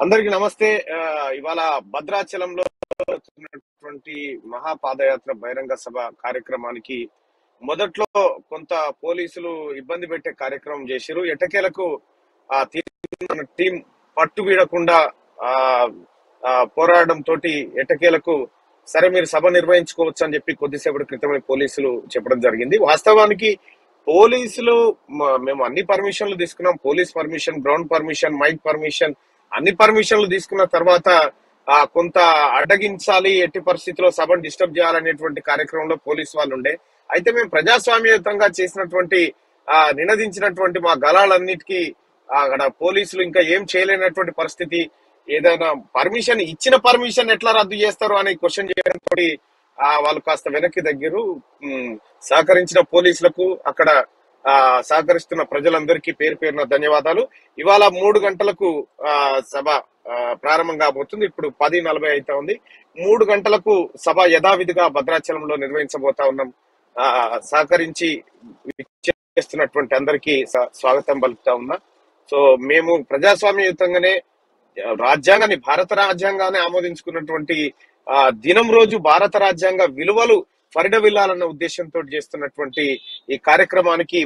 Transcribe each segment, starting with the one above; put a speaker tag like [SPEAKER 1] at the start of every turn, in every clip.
[SPEAKER 1] అందరికి నమస్తే. ఇవాళ భద్రాచలంలో జరుగుతున్నటువంటి మహాపాదయాత్ర బహిరంగ సభ కార్యక్రమానికి మొదట్లో కొంత పోలీసులు ఇబ్బంది పెట్టే కార్యక్రమం చేశారు. ఎటకేలకు ఆ టీం పట్టు వీడకుండా ఆ ఆ, పోరాడడం తోటి ఎటకేలకు సరే మీరు సభ నిర్వహించుకోవచ్చు అని చెప్పి కొద్దిసేపటి క్రితమే పోలీసులు చెప్పడం జరిగింది. వాస్తవానికి పోలీసులు మేము అన్ని పర్మిషన్లు తీసుకున్నాం. Police permission ground permission mike permission అన్ని పర్మిషన్లు తీసుకున్న తర్వాత ఆ కొంత అడ్డగించాలి ఎట్టి పరిస్థితిలో సభను డిస్టర్బ్ చేయాలనేటువంటి కార్యక్రమంలో పోలీస్ వాళ్ళు ఉండే అయితే మేము ప్రజాస్వామ్యయుతంగా చేసినటువంటి ఆ నినదించినటువంటి మా గలాలన్నిటికీ అక్కడ పోలీసులు ఇంకా ఏం చేయలేనటువంటి పరిస్థితి. ఏదైనా పర్మిషన్ ఇచ్చిన పర్మిషన్ ఎట్లా రద్దు చేస్తారు అని క్వశ్చన్ చేయడంతో ఆ వాళ్ళు కాస్త వెనక్కి దగ్గర. సహకరించిన పోలీసులకు అక్కడ ఆ సహకరిస్తున్న ప్రజలందరికీ పేరు పేరున ధన్యవాదాలు. ఇవాళ మూడు గంటలకు ఆ సభ ప్రారంభం కాబోతుంది. ఇప్పుడు పది నలభై అయితే ఉంది. మూడు గంటలకు సభ యథావిధిగా భద్రాచలంలో నిర్వహించబోతా ఉన్నాం. ఆ, సహకరించి చేస్తున్నటువంటి అందరికీ స్వాగతం పలుకుతా ఉన్నా. సో మేము ప్రజాస్వామ్యయుతంగానే రాజ్యాంగాన్ని భారత రాజ్యాంగాన్ని ఆమోదించుకున్నటువంటి ఆ దినం రోజు భారత రాజ్యాంగ విలువలు పరిడవిల్లాలన్న ఉద్దేశంతో చేస్తున్నటువంటి ఈ కార్యక్రమానికి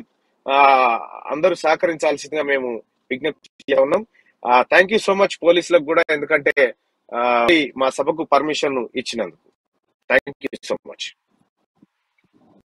[SPEAKER 1] ఆ అందరూ సహకరించాల్సిందిగా మేము విజ్ఞప్తి ఉన్నాం. థ్యాంక్ యూ సో మచ్ పోలీసులకు కూడా ఎందుకంటే మా సభకు పర్మిషన్ ఇచ్చినందుకు. Thank you so much